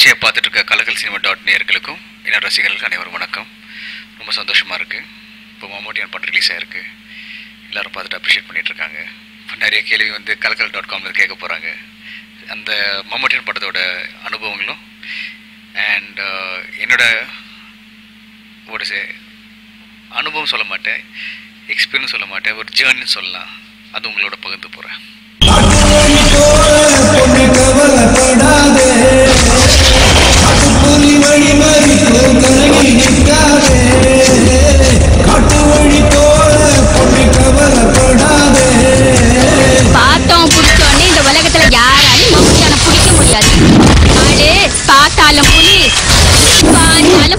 நிகழ்ச்சியை பார்த்துட்டு இருக்க கலக்கல் சினிமா டாட் நேர்களுக்கும் இன்னும் ரசிகர்களுக்கு அனைவரும் வணக்கம். ரொம்ப சந்தோஷமாக இருக்குது இப்போ மம்மூட்டியான் படம் ரிலீஸ் ஆயிருக்கு. எல்லோரும் பார்த்துட்டு அப்ரிஷியேட் பண்ணிகிட்ருக்காங்க இருக்காங்க இப்போ நிறைய கேள்வி வந்து கலக்கல் டாட் காமில் கேட்க போகிறாங்க அந்த மம்மூட்டியான் படத்தோட அனுபவங்களும் அண்ட் என்னோட ஒரு சே- அனுபவம் சொல்ல மாட்டேன். எக்ஸ்பீரியன்ஸ் சொல்ல மாட்டேன். ஒரு ஜேர்னின்னு சொல்லலாம். அது உங்களோட பகிர்ந்து போகிறேன்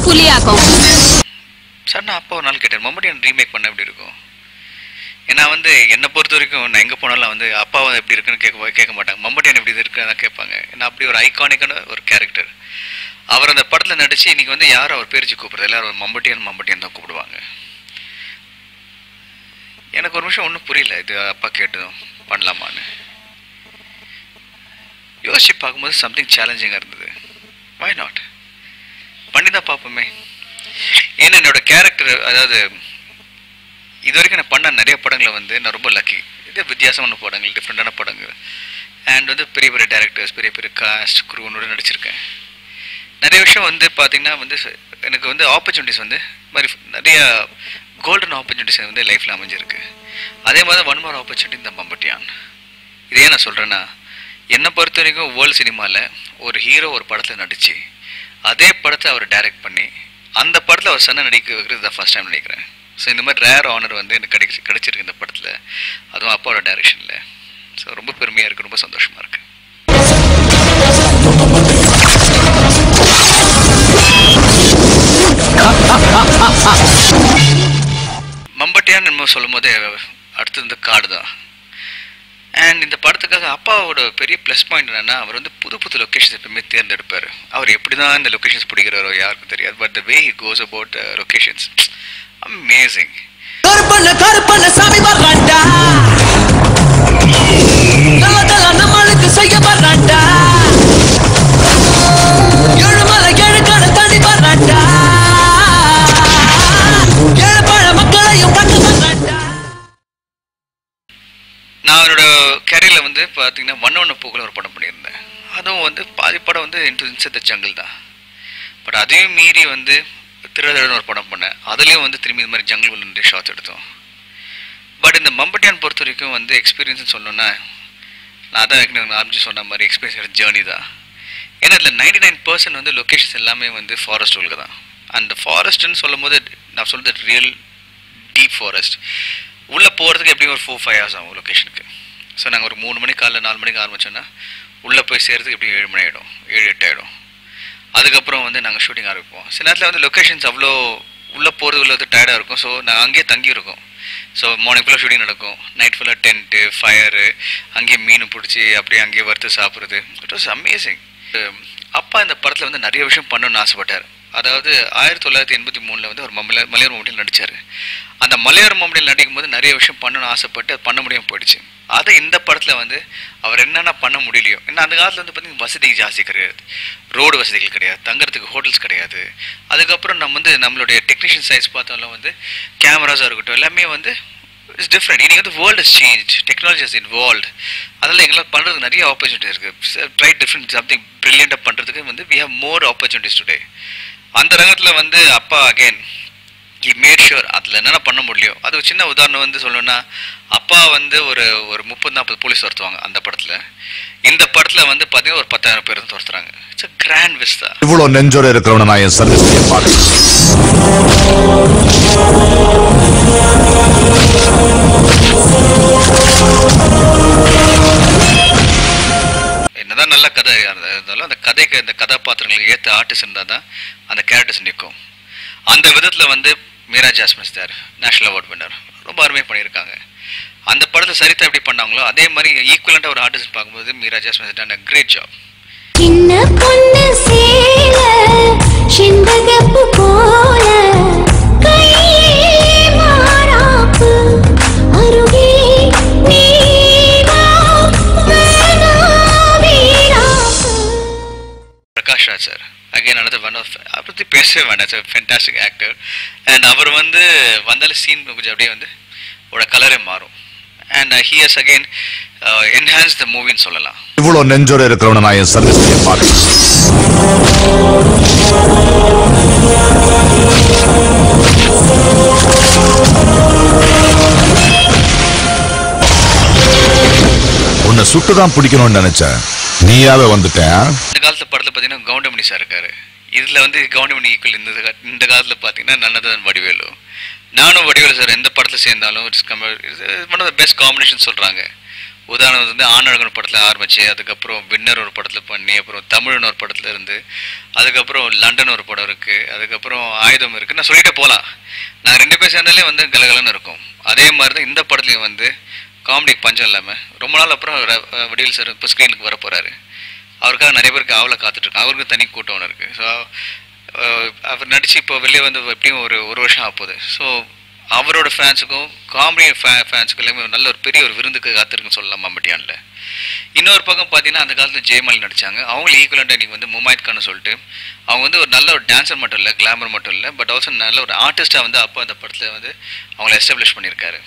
புலியாக்கும் சார் நான் அப்பா ஒரு நாள் கேட்டேன் மம்மூட்டியான் ரீமேக் பண்ண எப்படி இருக்கும்? ஏன்னா வந்து என்னை பொறுத்த வரைக்கும் நான் எங்கே போனாலும் வந்து அப்பா எப்படி இருக்குன்னு கேட்க கேட்க மாட்டாங்க. மம்மூட்டியான் எப்படி இருக்குன்னு கேட்பாங்க. ஏன்னா அப்படி ஒரு ஐகானிக்கான ஒரு கேரக்டர் அவர் அந்த படத்தில் நடித்து இன்னைக்கு வந்து யாரும் அவர் பேரிச்சு கூப்பிட்றது? எல்லாரும் மம்பட்டியான் மம்பட்டியான் தான் கூப்பிடுவாங்க. எனக்கு ஒரு நிமிஷம் ஒன்றும் புரியல. இது அப்பா கேட்டதும் பண்ணலாமான்னு. யோசிச்சு பார்க்கும்போது சம்திங் சேலஞ்சிங்காக இருந்தது. வை நாட் பண்ணி தான் பார்ப்போமே. ஏன்னா என்னோட கேரக்டர் அதாவது இது வரைக்கும் நான் பண்ண நிறைய படங்களை வந்து நான் ரொம்ப லக்கி இது வித்தியாசமான படங்கள் டிஃப்ரெண்டான படங்கள். அண்ட் வந்து பெரிய பெரிய டேரக்டர்ஸ் பெரிய பெரிய காஸ்ட் குரூனோட நடிச்சிருக்கேன். நிறைய விஷயம் வந்து பார்த்தீங்கன்னா வந்து எனக்கு வந்து ஆப்பர்ச்சுனிட்டிஸ் வந்து மாதிரி நிறைய கோல்டன் ஆப்பர்ச்சுனிட்டிஸ் வந்து லைஃப்பில் அமைஞ்சிருக்கு. அதே மாதிரி ஒன் மோர் ஆப்பர்ச்சுனிட்டி இந்த மம்பட்டியான். இதே நான் சொல்கிறேன்னா என்னை பொறுத்த வரைக்கும் வேர்ல்டு சினிமாவில் ஒரு ஹீரோ ஒரு படத்தில் நடித்து அதே படத்தை அவர் டைரக்ட் பண்ணி அந்த படத்தில் அவர் சன்னை நடிக்க வைக்கிறது தான் ஃபர்ஸ்ட் டைம் நினைக்கிறேன். ஸோ இந்த மாதிரி ரேர் ஆனர் வந்து எனக்கு கிடைச்சி கிடைச்சிருக்கு இந்த படத்தில். அதுவும் அப்பாவோட டைரக்ஷனில் ஸோ ரொம்ப பெருமையாக இருக்குது ரொம்ப சந்தோஷமாக இருக்குது மம்பட்டியான்னு நம்ம சொல்லும் போதே அடுத்தது இந்த காடு தான் அண்ட் இந்த படத்துக்காக அப்பாவோட பெரிய ப்ளஸ் பாயிண்ட் என்னென்னா அவர் வந்து புது புது லொக்கேஷன்ஸ் எப்பவுமே தேர்ந்தெடுப்பார். அவர் எப்படி தான் இந்த லொக்கேஷன்ஸ் பிடிக்கிறாரோ யாருக்கும் தெரியாது. But the way he goes about locations amazing சாமி வர்றான்டா. நம்மளுக்கு செய்ய வர்றான்டா. நான் அவரோட கேரியரில் வந்து பார்த்தீங்கன்னா ஒன் ஒன்று பூக்கள் ஒரு படம் பண்ணியிருந்தேன். அதுவும் வந்து பாதி படம் வந்து இன்டு த ஜங்கிள் தான். பட் அதையும் மீறி வந்து திருடன்னு ஒரு படம் பண்ணேன். அதுலேயும் வந்து திரும்பி இது மாதிரி ஜங்கிள் உள்ள ஷார்ட்ஸ் எடுத்தோம். பட் இந்த மம்பட்டியான் பொறுத்த வரைக்கும் வந்து எக்ஸ்பீரியன்ஸ்னு சொல்லணும்னா நான் அதான் ஏற்கனவே ஆரம்பிச்சு சொன்ன மாதிரி எக்ஸ்பீரியன்ஸ் ஜேர்னி தான். ஏன்னா இதில் நைன்டி நைன் பர்சன்ட் வந்து லொக்கேஷன்ஸ் எல்லாமே வந்து ஃபாரஸ்ட் உள்ள தான் அந்த ஃபாரஸ்ட்னு சொல்லும் போது நான் சொல்கிறது ரியல் டீப் ஃபாரஸ்ட் உள்ளே போகிறதுக்கு எப்படியும் ஒரு ஃபோர் ஃபைவ் ஹவர்ஸ் ஆகும் லொக்கேஷனுக்கு ஸோ நாங்கள் ஒரு மூணு மணி காலைல நாலு மணிக்கு ஆரம்பிச்சோன்னா உள்ளே போய் சேர்கிறதுக்கு எப்படியும் ஏழு மணி ஆகிடும் ஏழு எட்டு ஆகிடும் அதுக்கப்புறம் வந்து நாங்கள் ஷூட்டிங் ஆரம்பிப்போம். சில நேரத்தில் வந்து லொக்கேஷன்ஸ் அவ்வளோ உள்ளே போகிறது உள்ள டயர்டாக இருக்கும். ஸோ நாங்கள் அங்கேயே தங்கியிருக்கோம். ஸோ மார்னிங் ஃபுல்லாக ஷூட்டிங் நடக்கும். நைட் ஃபுல்லாக டென்ட்டு ஃபயரு அங்கேயே மீன் பிடிச்சி அப்படியே அங்கேயே வறுத்து சாப்பிட்றது. இட் வாஸ் அமேசிங் அப்பா இந்த படத்தில் வந்து நிறைய விஷயம் பண்ணணும்னு ஆசைப்பட்டார். அதாவது ஆயிரத்தி தொள்ளாயிரத்தி எண்பத்தி மூணில் வந்து ஒரு மலையாள மலையாள மம்முட்டியில் நடித்தார் அந்த மலையாள மம்முட்டியில் நடிக்கும் போது நிறைய விஷயம் பண்ணணும்னு ஆசைப்பட்டு அது பண்ண முடியாமல் போயிடுச்சு. அதை இந்த படத்தில் வந்து அவர் என்னென்ன பண்ண முடியலையோ ஏன்னா அந்த காலத்தில் வந்து பார்த்தீங்கன்னா வசதி ஜாஸ்தி கிடையாது. ரோடு வசதிகள் கிடையாது. தங்குறதுக்கு ஹோட்டல்ஸ் கிடையாது. அதுக்கப்புறம் நம்ம வந்து நம்மளுடைய டெக்னீஷியன் சைஸ் பார்த்தாலும் வந்து கேமராஸாக இருக்கட்டும் எல்லாமே வந்து இட்ஸ் டிஃப்ரெண்ட் இன்றைக்கி வந்து world is change technology is involve அதில் எங்களால் பண்ணுறதுக்கு நிறைய ஆப்பர்ச்சுனிட்டி இருக்குது ட்ரை டிஃப்ரெண்ட் சம்திங் ப்ரில்லியண்ட்டாக பண்ணுறதுக்கு வந்து we have more opportunities today அந்த ரகத்தில் வந்து அப்பா அகெயின் இ மேட் ஷுர் அதில் என்னென்ன பண்ண முடியும் அது ஒரு சின்ன உதாரணம் வந்து சொல்லணும்னா அப்பா வந்து ஒரு ஒரு முப்பது நாற்பது போலீஸ் துரத்துவாங்க அந்த படத்தில். இந்த படத்தில் வந்து பார்த்தீங்கன்னா ஒரு பத்தாயிரம் பேர் வந்து துரத்துறாங்க. இட்ஸ் அ கிராண்ட் விஸ்தா இவ்வளவு நெஞ்சோட இருக்கிறவன நான் என் சர்வீஸ் என்னதான் நல்ல கதை இருந்தாலும் அந்த கதைக்கு அந்த கதாபாத்திரங்களுக்கு ஏற்ற ஆர்டிஸ்ட் இருந்தால் தான் அந்த கேரக்டர்ஸ் நிற்கும். அந்த விதத்தில் வந்து Meera Jasmine sir national award winner ரொம்ப அருமையாக பண்ணியிருக்காங்க. அந்த படத்தை சரிதா எப்படி பண்ணாங்களோ அதே மாதிரி ஈக்குவலண்ட்டாக ஒரு ஆர்டிஸ்ட் பார்க்கும்போது Meera Jasmine sir great job சின்ன பொண்ணு சேல செண்பகப்பு போல பேசவே வேண்டாம். ஃபென்டாஸ்டிக் ஆக்டர் அண்ட் அவர் வந்து வந்தாலும் சீன் கொஞ்சம் அப்படியே வந்து ஒரு கலரே மாறும். And he has again enhance the மூவின்னு சொல்லலாம். இவ்வளவு நெஞ்சோட இருக்கிறவன நான் என் சர்வீஸ்லயே பார்க்கல? உன்னை சுட்டுதான் பிடிக்கணும்னு நினைச்சேன். நீயாவே வந்துட்டேன். இந்த காலத்து படத்தில் பாத்தீங்கன்னா கவுண்டமணி சார் இருக்காரு. இதில் வந்து கவுண்டமணி ஈக்குவல் இந்த இந்த காலத்தில் பார்த்தீங்கன்னா நல்லதான் வடிவேலு. நானும் வடிவேலு சார் எந்த படத்தில் சேர்ந்தாலும் it's one of the best combination சொல்கிறாங்க உதாரணம் வந்து ஆணழகன் படத்தில் ஆரம்பிச்சு அதுக்கப்புறம் வின்னர் ஒரு படத்தில் பண்ணி அப்புறம் தமிழ்னு ஒரு படத்தில் இருந்து அதுக்கப்புறம் லண்டன் ஒரு படம் இருக்குது அதுக்கப்புறம் ஆயுதம் இருக்குது நான் சொல்லிட்டு போகலாம் நான் ரெண்டு பேர் சேர்ந்தாலே வந்து கலகலன்னு இருக்கும். அதே மாதிரி தான் இந்த படத்துலையும் வந்து காமெடிக்கு பஞ்சம் இல்லாமல் ரொம்ப நாள் அப்புறம் வடிவில் சார் இப்போ ஸ்க்ரீனுக்கு வர போகிறாரு அவருக்காக நிறைய பேருக்கு ஆவலை காத்துட்ருக்கோம் அவருக்கும் தனி கூட்டம் ஒன்று இருக்குது ஸோ அவர் நடித்து இப்போ வெளியே வந்து எப்படியும் ஒரு ஒரு வருஷம் ஆக போகுது ஸோ அவரோட ஃபேன்ஸுக்கும் காமெடி ஃபே ஃபேன்ஸுக்கும் எல்லாமே நல்ல ஒரு பெரிய ஒரு விருந்துக்கு காத்திருக்குன்னு சொல்லலாம் மம்பட்டியானில் இன்னொரு பக்கம் பார்த்தீங்கன்னா அந்த காலத்தில் ஜெயமாலி நடிச்சாங்க. அவங்களும் ஈக்குவலண்டாக இன்றைக்கி வந்து முமாயத் கான்னு சொல்லிட்டு அவங்க வந்து ஒரு நல்ல ஒரு டான்ஸர் மட்டும் இல்லை கிளாமர் மட்டும் இல்லை பட் ஆல்சோ நல்ல ஒரு ஆர்டிஸ்ட்டாக வந்து அப்போ அந்த படத்தில் வந்து அவங்கள எஸ்டாப்ளிஷ் பண்ணியிருக்காரு.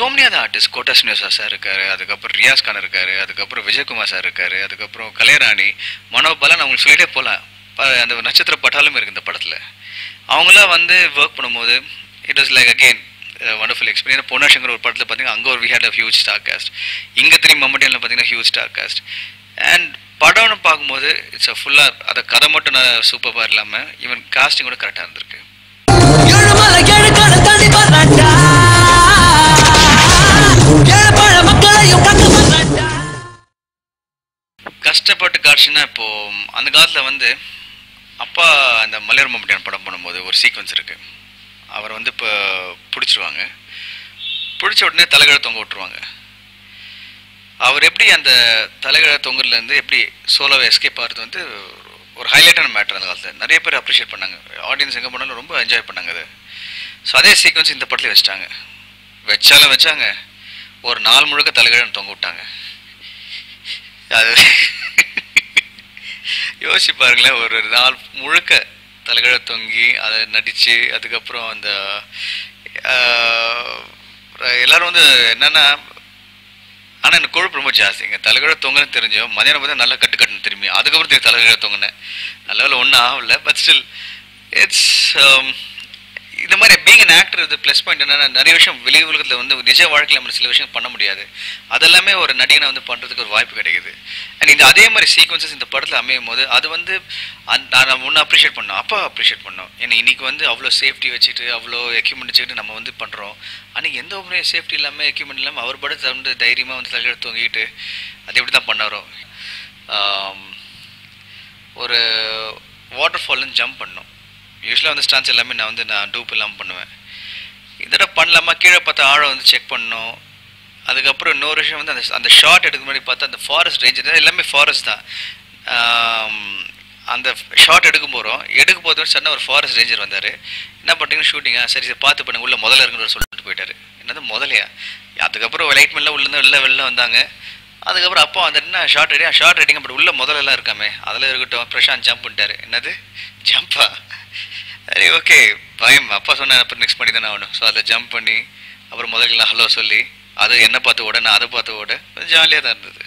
We have so many Kota Srinivasa sir இருக்காரு அதுக்கப்புறம் ரியாஸ் கான் இருக்காரு அதுக்கப்புறம் விஜயகுமார் சார் இருக்காரு அதுக்கப்புறம் கலையராணி நான் அவங்களுக்கு சொல்லிட்டே போகலாம் அந்த நட்சத்திர பட்டாலும் இருக்கு இந்த படத்தில். அவங்களாம் வந்து ஒர்க் பண்ணும்போது it was like again wonderful experience Ponnar Shankar ஒரு படத்தில் பார்த்தீங்கன்னா அங்கே ஒரு we had a huge star cast இங்கே திரும்பி மம்மட்டியில் பார்த்தீங்கன்னா ஹியூஜ் ஸ்டார் காஸ்ட் அண்ட் படம்னு பார்க்கும்போது இட்ஸ் அ ஃபுல்லாக அதை கதை மட்டும் நான் சூப்பராக இல்லாமல் ஈவன் காஸ்டிங் கூட கரெக்டாக இருந்திருக்கு. கஷ்டப்பட்டு காட்சின்னா இப்போ அந்த காலத்தில் வந்து அப்பா அந்த மலையர் மம்முட்டியான் படம் பண்ணும்போது ஒரு சீக்வன்ஸ் இருக்கு. அவர் வந்து இப்போ பிடிச்சிருவாங்க. பிடிச்ச உடனே தலைகழ தொங்க விட்டுருவாங்க. அவர் எப்படி அந்த தலைகழ தொங்குறதுலேருந்து எப்படி சோலோவை எஸ்கேப் ஆகிறது வந்து ஒரு ஹைலைட்டான மேட்டர் அந்த காலத்தில். நிறைய பேர் அப்ரிஷியேட் பண்ணாங்க. ஆடியன்ஸ் எங்கே பண்ணாலும் ரொம்ப என்ஜாய் பண்ணாங்க அது. ஸோ அதே சீக்வன்ஸ் இந்த படத்துலேயே வச்சிட்டாங்க. வச்சாலும் வச்சாங்க. ஒரு நாள் முழுக்க தலைகழன்னு தொங்க விட்டாங்க. அது யோசிச்சு பாருங்களேன் ஒரு நாள் முழுக்க தலைகழ தொங்கி அதை நடித்து அதுக்கப்புறம் அந்த எல்லோரும் வந்து என்னென்னா ஆனால் எனக்கு கொழுப்பு ரொம்ப ஜாஸ்திங்க. தலைகழ தொங்கன்னு தெரிஞ்சோம் மதியானம் பார்த்தா நல்லா கட்டு கட்டுன்னு திரும்பி அதுக்கப்புறம் தலைகழ தொங்கினேன். நல்ல வேலை ஒன்றும் ஆகல பட் ஸ்டில் இட்ஸ் இந்த மாதிரி பீங் அன் ஆக்டர் இது ப்ளஸ் பாயிண்ட் என்னன்னா நிறைய விஷயம் வெளி உலகத்தில் வந்து நிஜ வாழ்க்கையில் நம்ம சில விஷயம் பண்ண முடியாது. அதெல்லாமே ஒரு நடிகனை வந்து பண்ணுறதுக்கு ஒரு வாய்ப்பு கிடைக்குது. அண்ட் இந்த அதே மாதிரி சீக்வன்சஸ் இந்த படத்தில் அமையும் போது அது வந்து அந்த நான் ஒன்று அப்ரிஷியேட் பண்ணோம் அப்பா அப்ரிஷியேட் பண்ணோம். ஏன்னா இன்னைக்கு வந்து அவ்வளோ சேஃப்டி வச்சுட்டு அவ்வளோ எக்யூப்மெண்ட் வச்சுக்கிட்டு நம்ம வந்து பண்ணுறோம் அன்றைக்கி எந்த ஒரு சேஃப்டி இல்லாமல் எக்யூப்மெண்ட் இல்லாமல் அவர் படத்தை வந்து தைரியமாக வந்து தலையில் தூங்கிட்டு அது எப்படி தான் பண்ணாரோ ஒரு வாட்டர் ஃபால்னு ஜம்ப் பண்ணோம். யூஸ்வலாக வந்து ஸ்டான்ஸ் எல்லாமே நான் வந்து நான் டூப் இல்லாமல் பண்ணுவேன். இதோட பண்ணலாமா? கீழே பார்த்தா ஆழம் வந்து செக் பண்ணணும். அதுக்கப்புறம் இன்னொரு விஷயம் வந்து அந்த அந்த ஷார்ட் எடுக்க முன்னாடி பார்த்தா அந்த ஃபாரஸ்ட் ரேஞ்ச் எல்லாமே ஃபாரஸ்ட் தான். அந்த ஷார்ட் எடுக்க போகிறோம் எடுக்க போகிறது சடனாக ஒரு ஃபாரஸ்ட் ரேஞ்சர் வந்தார். என்ன பண்ணுறீங்கன்னு ஷூட்டிங்கா சரி சரி பார்த்து பண்ணுங்க உள்ள முதல்ல இருக்குன்னு சொல்லிட்டு போயிட்டார். என்னது முதலையா? அதுக்கப்புறம் லைட்மெல்லாம் உள்ளேருந்து வெளில வெளில வந்தாங்க. அதுக்கப்புறம் அப்போ வந்து என்ன ஷார்ட் ரெடியா ஷார்ட் ரெடிங்க பட் உள்ள முதலெல்லாம் இருக்காமே. அதில் இருக்கட்டும் பிரஷாந்த் ஜம்ப் பண்ணிட்டார். என்னது? ஜம்பா சரி ஓகே பயம் அப்பா சொன்ன அப்புறம் நெக்ஸ்ட் பண்ணி தானே ஆகணும். ஸோ அதை ஜம்ப் பண்ணி அப்புறம் முதல்ல ஹலோ சொல்லி அது என்ன பார்த்து ஓட நான் அதை பார்த்து ஓட ஜாலியாக தான் இருந்தது.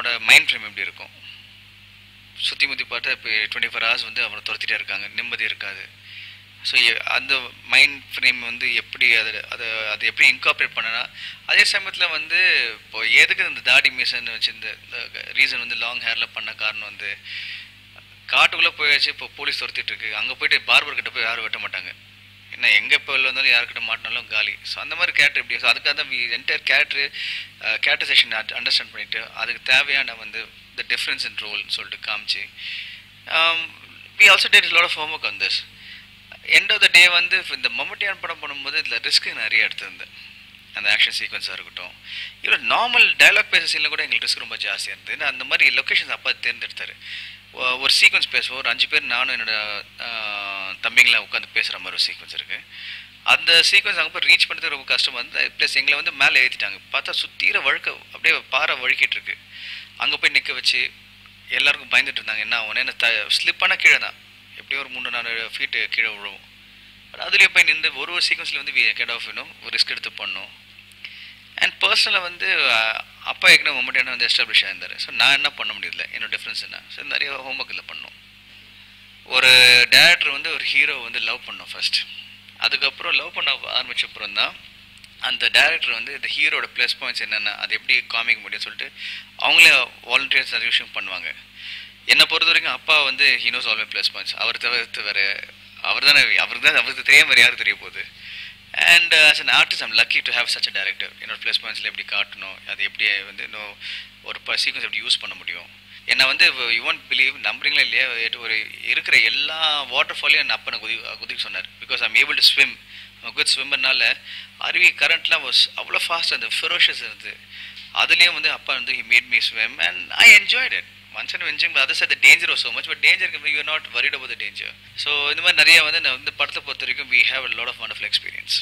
அவனோட மைண்ட் ஃப்ரேம் எப்படி இருக்கும்? சுற்றி முற்றி பார்த்தா இப்போ டுவெண்ட்டி ஃபோர் ஹவர்ஸ் வந்து அவனை துரத்திட்டே இருக்காங்க. நிம்மதி இருக்காது. ஸோ அந்த மைண்ட் ஃப்ரேம் வந்து எப்படி அதை அதை அதை எப்படி இன்கார்பரேட் பண்ணனா அதே சமயத்தில் வந்து இப்போ எதுக்கு இந்த தாடி மிஷன் வச்சு இந்த ரீசன் வந்து லாங் ஹேரில் பண்ண காரணம் வந்து காட்டுக்குள்ளே போயாச்சு இப்போ போலீஸ் துரத்திட்டு இருக்கு. அங்கே போயிட்டு பார்பர் கிட்ட போய் யாரும் வெட்ட மாட்டாங்க. என்ன எங்கே இப்போ வந்தாலும் யார்கிட்ட மாட்டினாலும் காலி. ஸோ அந்த மாதிரி கேரக்டர் எப்படி ஸோ அதுக்காக தான் என்டையர் கேரக்டர் கேரக்டரைசேஷன் அண்டர்ஸ்டாண்ட் பண்ணிட்டு அதுக்கு தேவையான வந்து த டிஃப்ரென்ஸ் இன் ரோல்னு சொல்லிட்டு காமிச்சு we also did lot of homework on this end of the day வந்து இந்த மொமெட்டியான் படம் பண்ணும்போது இதில் ரிஸ்க் நிறைய எடுத்திருந்தேன். அந்த ஆக்ஷன் சீக்வன்ஸாக இருக்கட்டும். இவ்வளோ நார்மல் டயலாக் பேச சீனில் கூட எங்களுக்கு ரிஸ்க் ரொம்ப ஜாஸ்தியாக இருந்தது. ஏன்னா அந்த மாதிரி லொக்கேஷன்ஸ் அப்பா தேர்ந்தெடுத்தாரு. ஒரு சீக்வன்ஸ் பேசுவோம். ஒரு அஞ்சு பேர் நானும் என்னோட uh, தம்பிங்களாம் உட்காந்து பேசுகிற மாதிரி ஒரு சீக்வன்ஸ் இருக்குது அந்த சீக்வன்ஸ் அங்கே போய் ரீச் பண்ணுறது ரொம்ப கஷ்டம் வந்து ப்ளஸ் எங்களை வந்து மேலே ஏற்றிட்டாங்க பார்த்தா சுத்தீர வழுக்க அப்படியே பாறை வழுக்கிட்டு இருக்கு. அங்கே போய் நிற்க வச்சு எல்லாருக்கும் பயந்துட்டு இருந்தாங்க. என்ன ஆகும் என்ன த ஸ்லிப்பான கீழே தான். எப்படியும் ஒரு மூணு நாலு ஃபீட்டு கீழே விழுவும். பட் அதுலேயே போய் நின்று ஒரு ஒரு சீக்வன்ஸில் வந்து வி கெட் ஆஃப் வேணும் ஒரு ரிஸ்க் எடுத்து பண்ணும். அண்ட் பர்சனலாக வந்து அப்பா ஏற்கனவே மொமெண்ட் வந்து எஸ்டாப்ளிஷ் ஆயிருந்தார். ஸோ நான் என்ன பண்ண முடியல என்னோட டிஃப்ரென்ஸ் என்ன? ஸோ நிறைய ஹோம்ஒர்க் இதில் பண்ணோம். ஒரு டேரக்டர் வந்து ஒரு ஹீரோ வந்து லவ் பண்ணோம் ஃபர்ஸ்ட் அதுக்கப்புறம் லவ் பண்ண ஆரம்பிச்ச அப்புறம் தான் அந்த டேரக்டர் வந்து இந்த ஹீரோட ப்ளஸ் பாயிண்ட்ஸ் என்னென்ன அது எப்படி காமிக்க முடியும்னு சொல்லிட்டு அவங்களே வாலண்டியர்ஸ் நிறைய விஷயம் பண்ணுவாங்க. என்னை பொறுத்த வரைக்கும் அப்பா வந்து ஹீனோஸ் ஆல்வே ப்ளஸ் பாயிண்ட்ஸ் அவர் தவிர்த்து வேறு அவர் தானே அவருக்கு தான் அவருக்கு தெரியாம வேறு யாருக்கு தெரிய போகுது? And as an artist I'm lucky to have such a director என்னோட ப்ளஸ் பாயிண்ட்ஸில் எப்படி காட்டணும் அது எப்படி வந்து இன்னும் ஒரு சீக்வன்ஸ் எப்படி யூஸ் பண்ண முடியும்? என்னை வந்து யூ பிலீவ் நம்புறீங்களா இல்லையா? ஒரு இருக்கிற எல்லா வாட்டர் ஃபாலையும் என் அப்பனை குதி குதிக்க சொன்னார். Because I'm able to swim good ஸ்விம்மர்னால அருவி கரண்ட்லாம் வாஸ் அவ்வளோ ஃபாஸ்ட் அந்த ஃபெரோஷஸ் இருந்தது. அதுலேயும் வந்து அப்பா வந்து he made me swim and I enjoyed it once and winching other side the danger so much but danger you not worried about the danger so இந்த மாதிரி நிறைய வந்து நான் வந்து படத்தை பொறுத்த வரைக்கும் we have a lot of wonderful experience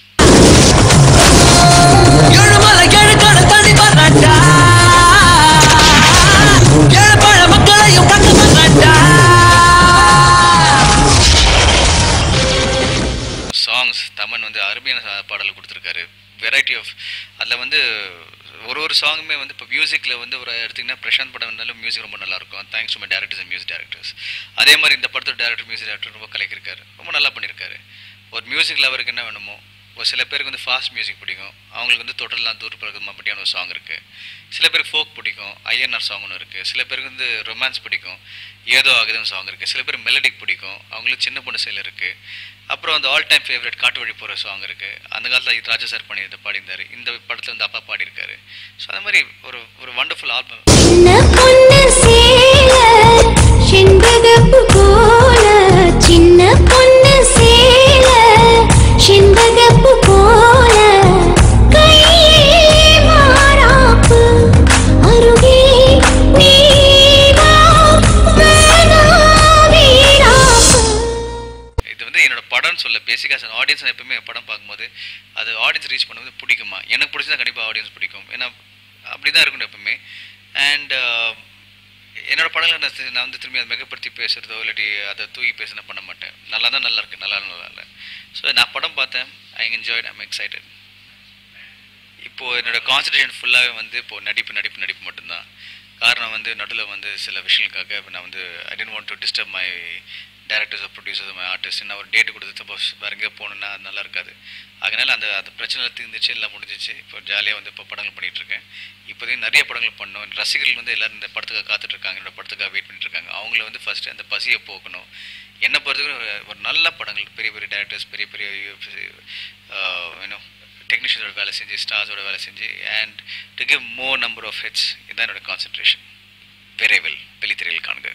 variety of அதில் வந்து ஒரு ஒரு சாங்குமே வந்து இப்போ மியூசிக்கில் வந்து ஒரு எடுத்திங்கன்னா பிரசாந்த் படம் இருந்தாலும் மியூசிக் ரொம்ப நல்லா இருக்கும் thanks to my directors and music directors அதே மாதிரி இந்த படத்தோட டேரக்டர் மியூசிக் டேரக்டர் ரொம்ப கலைக்கிருக்காரு ரொம்ப நல்லா பண்ணியிருக்காரு. ஒரு மியூசிக் லவருக்கு என்ன வேணுமோ ஒரு சில பேருக்கு வந்து ஃபாஸ்ட் மியூசிக் பிடிக்கும். அவங்களுக்கு வந்து தொடர்லாம் தூர் பிறகுமா பற்றியான ஒரு சாங் இருக்குது சில பேருக்கு ஃபோக் பிடிக்கும். ஐஎன்ஆர் சாங் ஒன்று இருக்குது சில பேருக்கு வந்து ரொமான்ஸ் பிடிக்கும். ஏதோ ஆகுதுன்னு சாங் இருக்குது சில பேர் மெலடிக் பிடிக்கும். அவங்களுக்கு சின்ன பொண்ணு செயல் இருக்குது அப்புறம் அந்த ஆல் டைம் ஃபேவரட் காட்டு வழி போகிற சாங் இருக்குது அந்த காலத்தில் ராஜா சார் பண்ணி இதை பாடிந்தார் இந்த படத்தில் வந்து அப்பா பாடியிருக்காரு. ஸோ அந்த மாதிரி ஒரு ஒரு வண்டர்ஃபுல் ஆல்பம் சின்ன பொண்ணு சேல செண்பகப்பு போல. படம்னு சொல்ல பேசிக்காக ஆடியன்ஸ் நான் எப்பவுமே படம் பார்க்கும்போது அது ஆடியன்ஸ் ரீச் பண்ணும்போது பிடிக்குமா? எனக்கு பிடிச்சா கண்டிப்பாக ஆடியன்ஸ் பிடிக்கும். ஏன்னா அப்படி தான் இருக்கணும் எப்பவுமே. அண்ட் என்னோட படங்களை நான் நான் வந்து திரும்பி அதை மிகப்படுத்தி பேசுகிறதோ இல்லாட்டி அதை தூக்கி பேசுனா நான் பண்ண மாட்டேன். நல்லா தான் நல்லா இருக்கு. நல்லா நல்லா இல்லை. ஸோ நான் படம் பார்த்தேன். ஐ என்ஜாய் ஐம் எக்ஸைட்டட் இப்போது என்னோடய கான்சன்ட்ரேஷன் ஃபுல்லாகவே வந்து இப்போது நடிப்பு நடிப்பு நடிப்பு மட்டும்தான். காரணம் வந்து நடுவில் வந்து சில விஷயங்களுக்காக இப்போ நான் வந்து I don't want to disturb my டேரக்டர்ஸோ producers artist என்ன ஒரு டேட் கொடுத்து சப்போஸ் வேறு எங்கேயோ போகணுன்னா அது நல்லா இருக்காது. அதனால் அந்த அந்த பிரச்சனை தீர்ந்துச்சு எல்லாம் முடிஞ்சிச்சு இப்போ ஜாலியாக வந்து இப்போ படங்கள் பண்ணிகிட்ருக்கேன் இருக்கேன். இப்போதையும் நிறைய படங்கள் பண்ணோம். ரசிகர்கள் வந்து எல்லாரும் இந்த படத்துக்காக காத்துட்ருக்காங்க என்னோடய என்னோட படத்துக்காக வெயிட் பண்ணிட்டுருக்காங்க அவங்கள வந்து ஃபர்ஸ்ட் அந்த பசியை போக்கணும். என்னை பொறுத்தவரை ஒரு நல்ல படங்கள் பெரிய பெரிய டேரக்டர்ஸ் பெரிய பெரிய uh, யூனோ டெக்னீஷியனோட வேலை செஞ்சு ஸ்டார்ஸோட வேலை செஞ்சு and to give more number of heads இதுதான் என்னோட கான்சன்ட்ரேஷன் விரைவில் வெளித்திரையில் காண்க.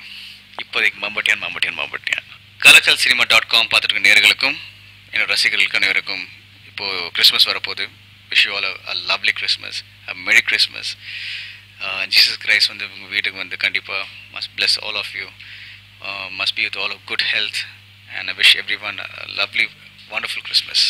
இப்போதைக்கு மம்பட்டியான் மம்பட்டியான் மம்பட்டியான். கலக்கல் சினிமா டாட் காம் பார்த்துட்டு நேர்களுக்கும் என்னோட ரசிகர்களுக்கு அனைவருக்கும் இப்போது கிறிஸ்மஸ் வரப்போகுது. Wish all a lovely Christmas a merry Christmas Jesus Christ வந்து உங்கள் வீட்டுக்கு வந்து கண்டிப்பாக must bless all of you must be with all of good health and I wish every one lovely wonderful Christmas